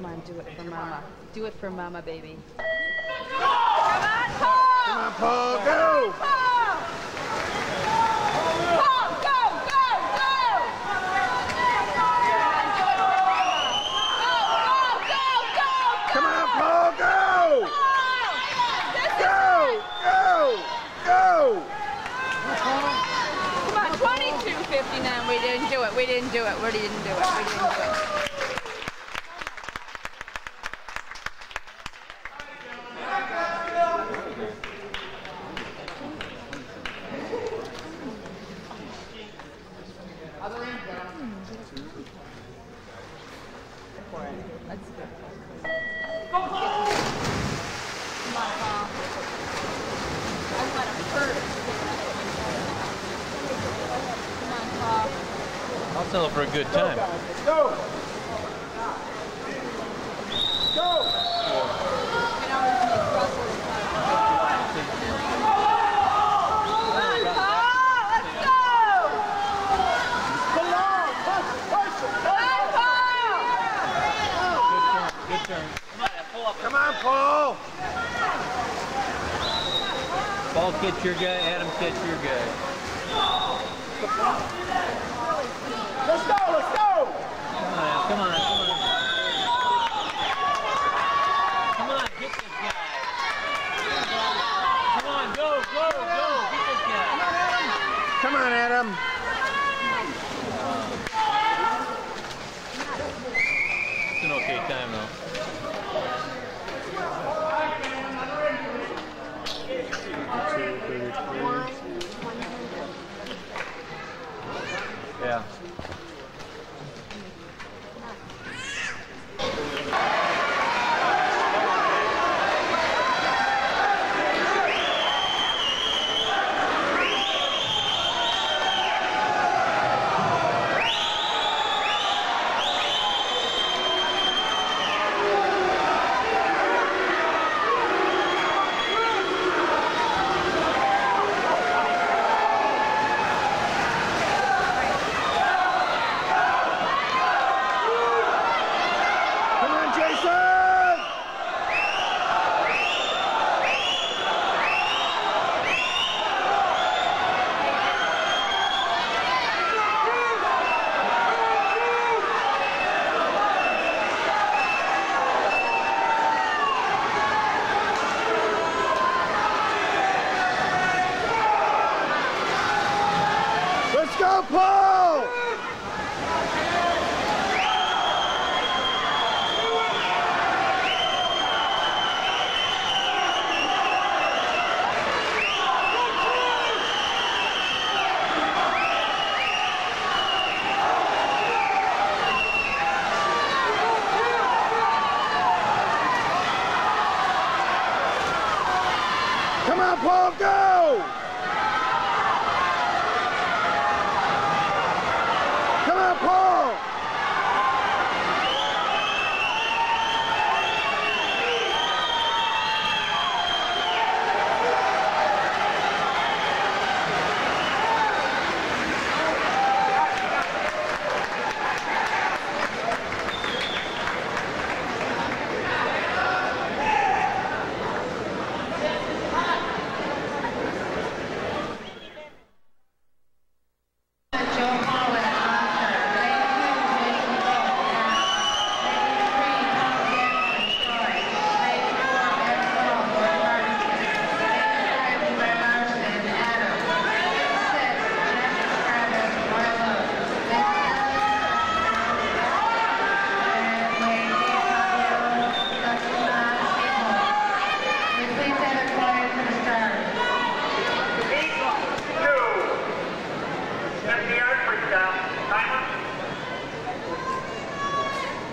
Come on, do it for Mama. Do it for Mama, baby. Come on, Paul! Come on, Paul, go! Paul! Paul, go, go, go! Go, go, go, go! Come on, Paul, go! Go! Go! Go! Come on, 22.59. We didn't do it. We didn't do it. We didn't do it. We didn't do it. Paul. I'll for a good time. Go! Go! Come on, Paul! Paul catch your guy, Adam catch your guy. Let's go! Let's go! Come on, come on, come on. Come on, get this guy. Come on, go, go, go, get this guy. Come on, Adam. It's an okay time though. Yeah. Come on, Jason! Let's go, Paul! Come Paul, go! Come on, Paul!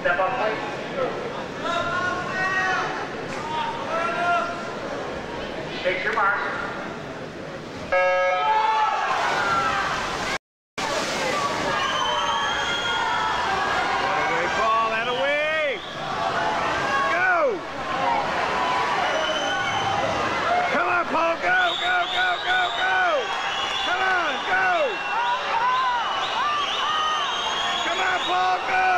Step up, please. Take your mark. Away, Paul, that away! Go! Come on, Paul, go, go, go, go, go! Come on, go! Come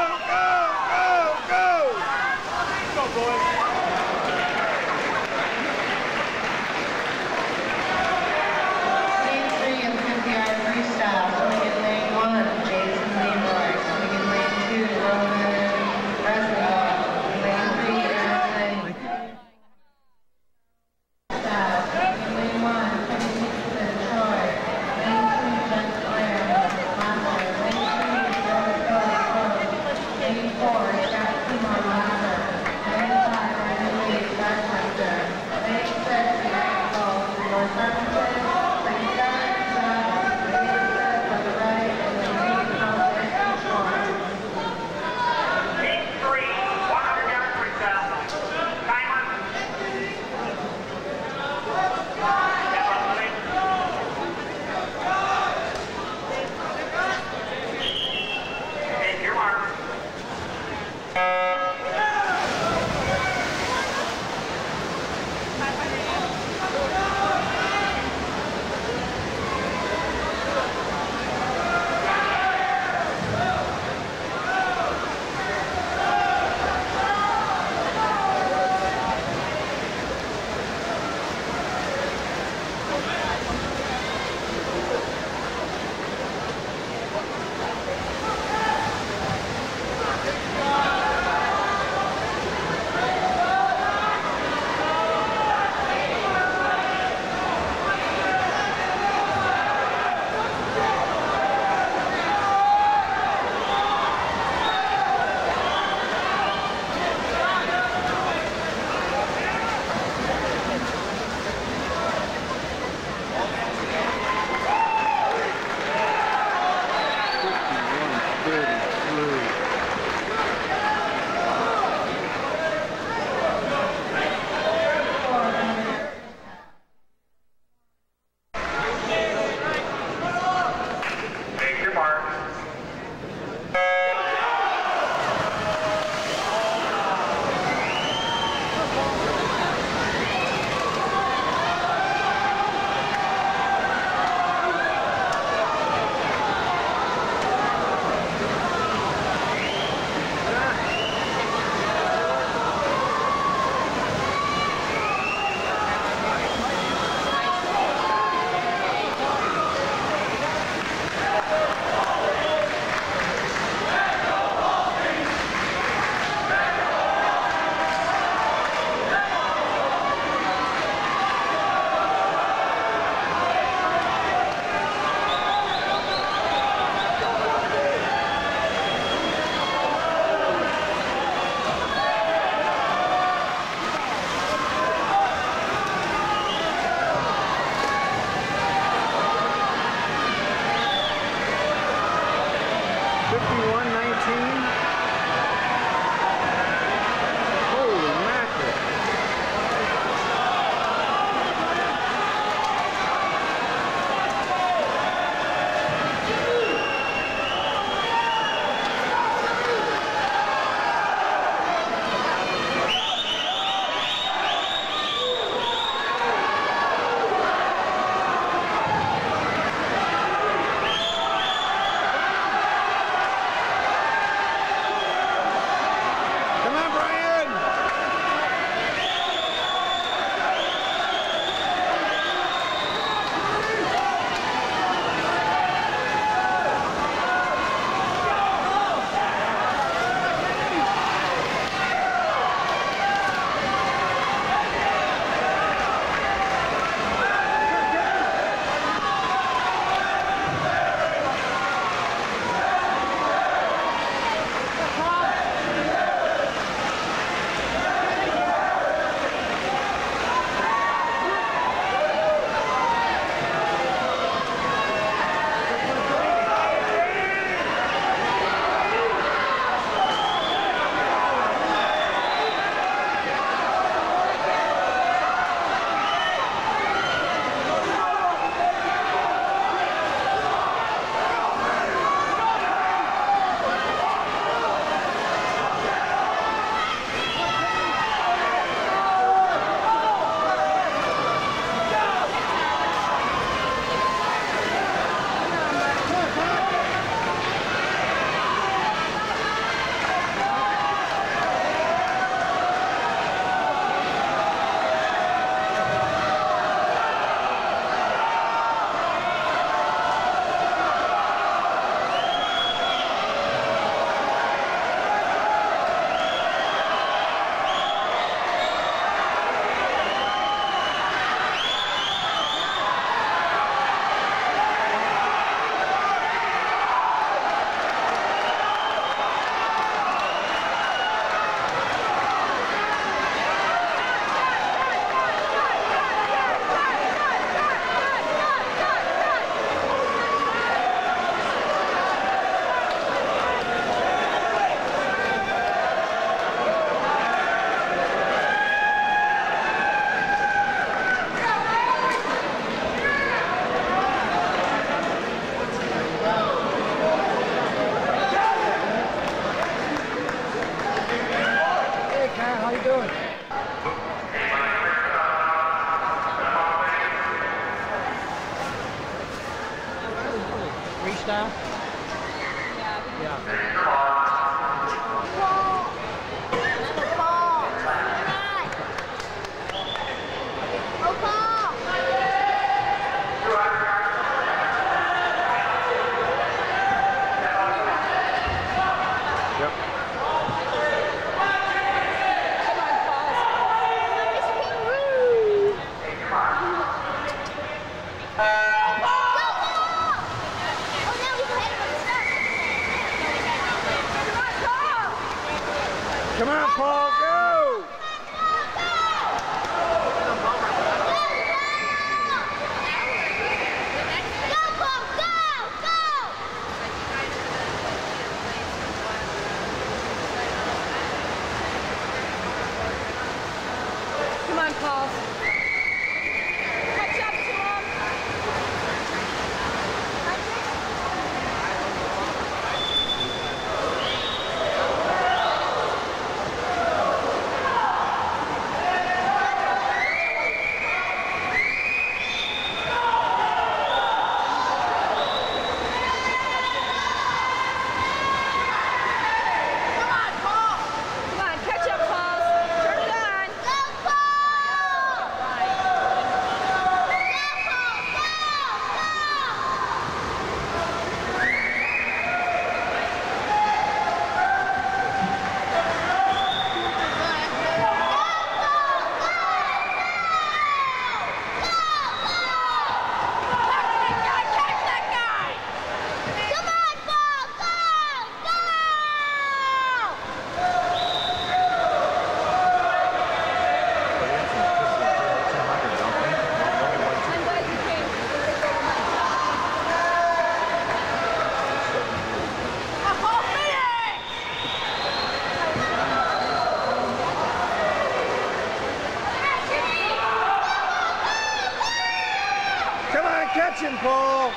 Catch him, Paul!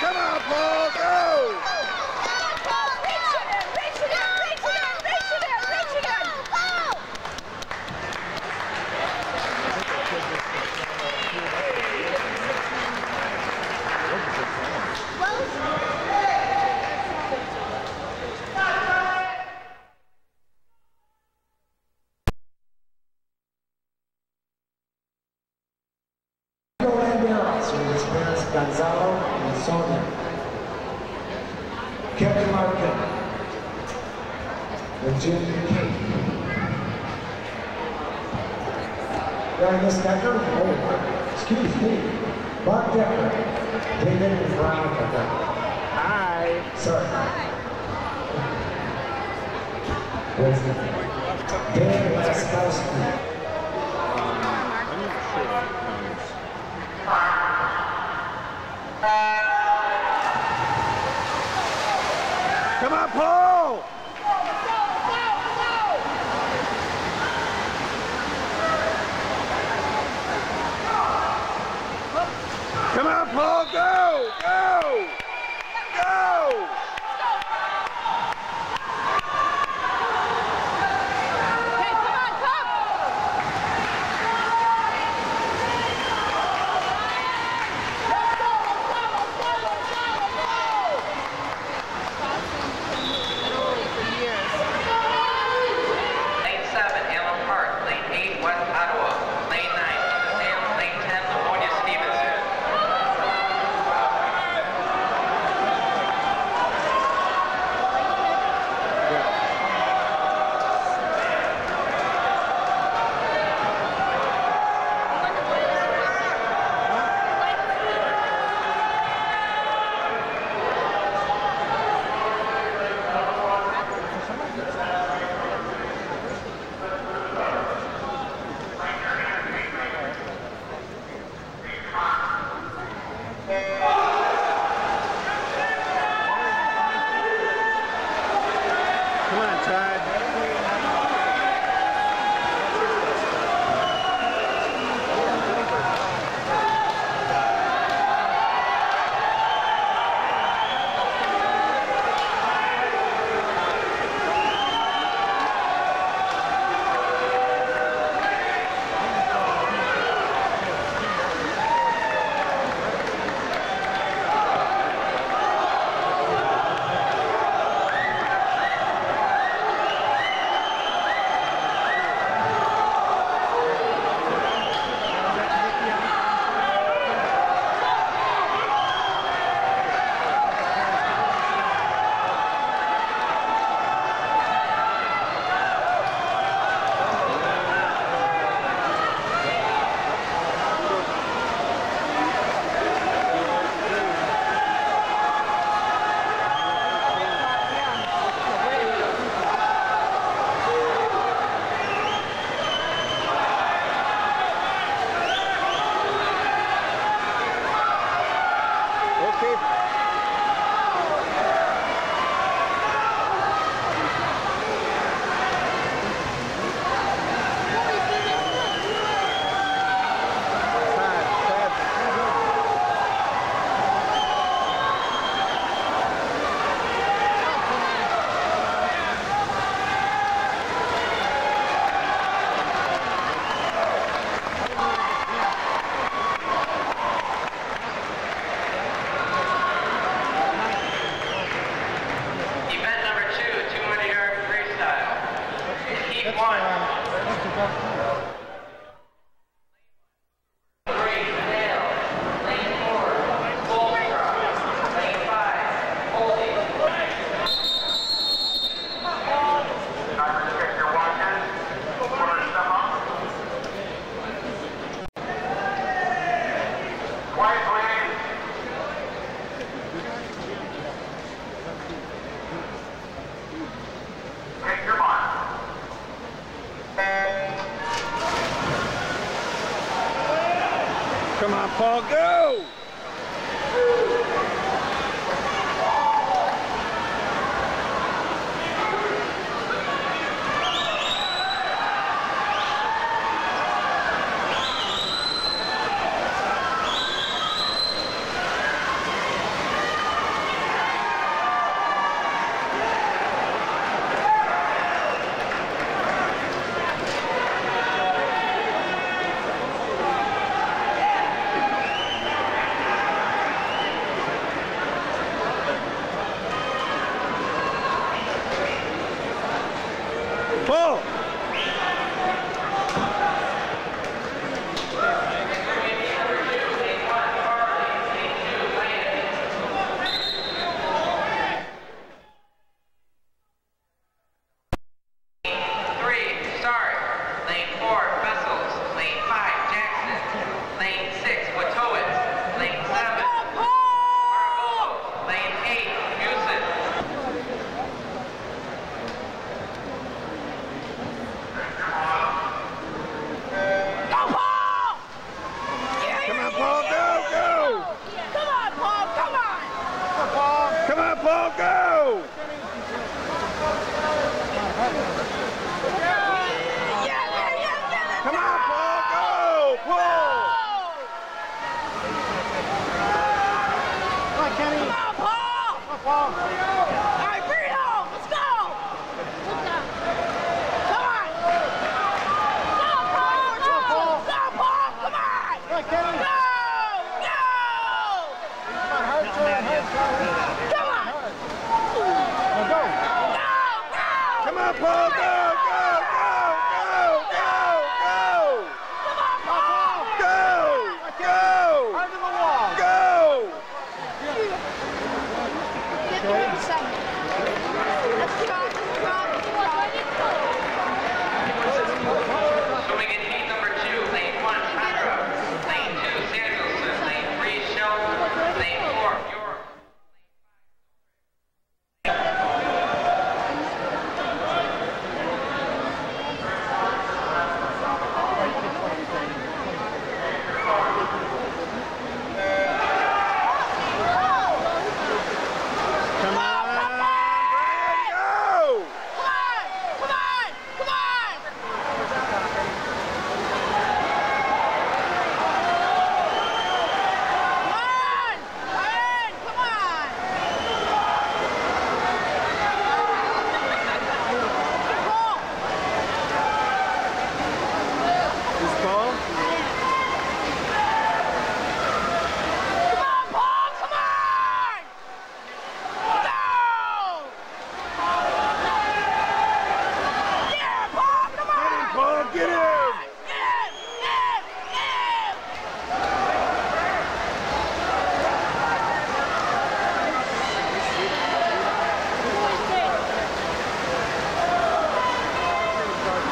Come on, Paul! Right, Miss Decker? Oh, excuse me. Bob Decker. David and Veronica Decker. Hi. Sorry. Hi. David Laskowski.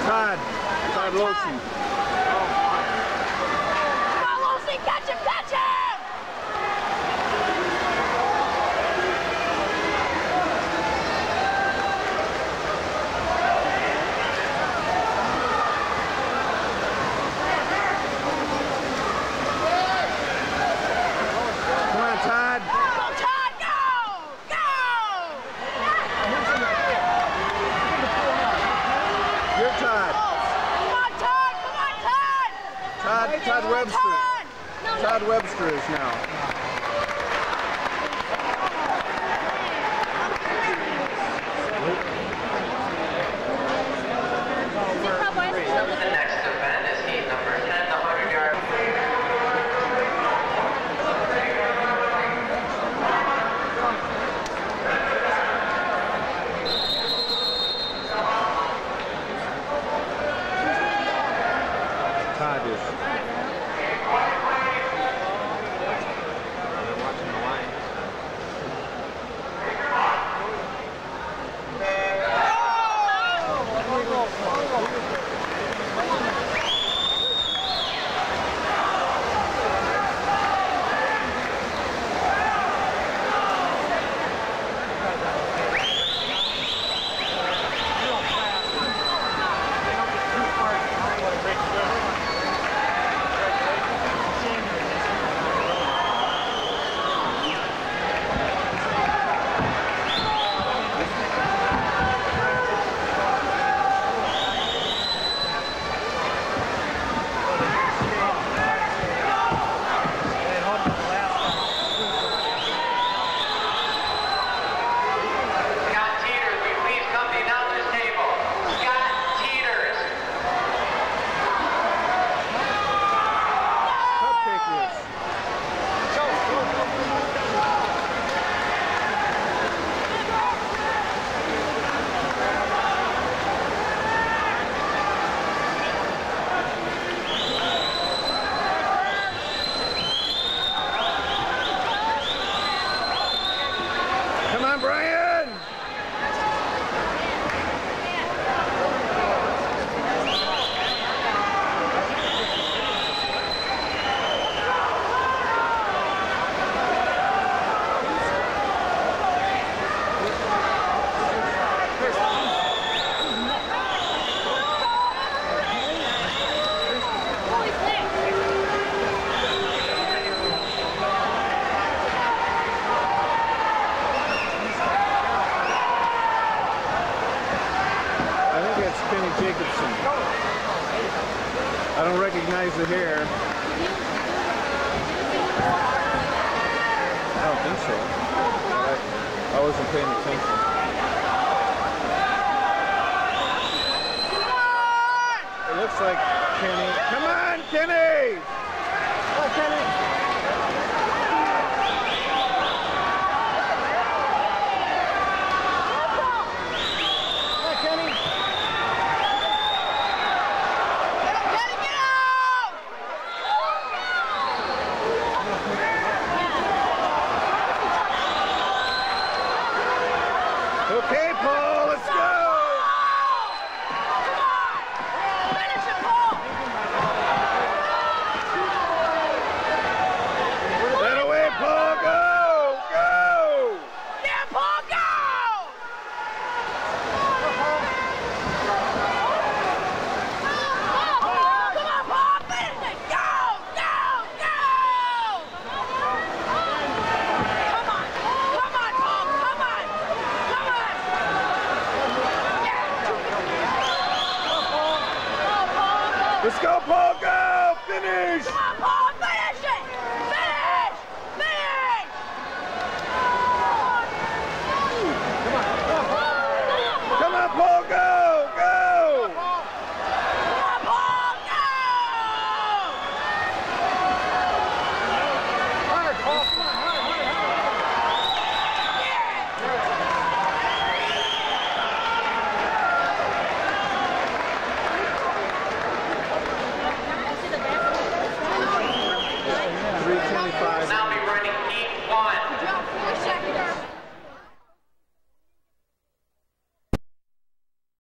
Todd. Todd Lawson. Come on, Lucy! Catch him! Catch him! Come on, Todd. Go, Todd! Go! Go! You're Todd. Come on, Todd! Come on, Todd! Todd, Todd Webster. Webster is now.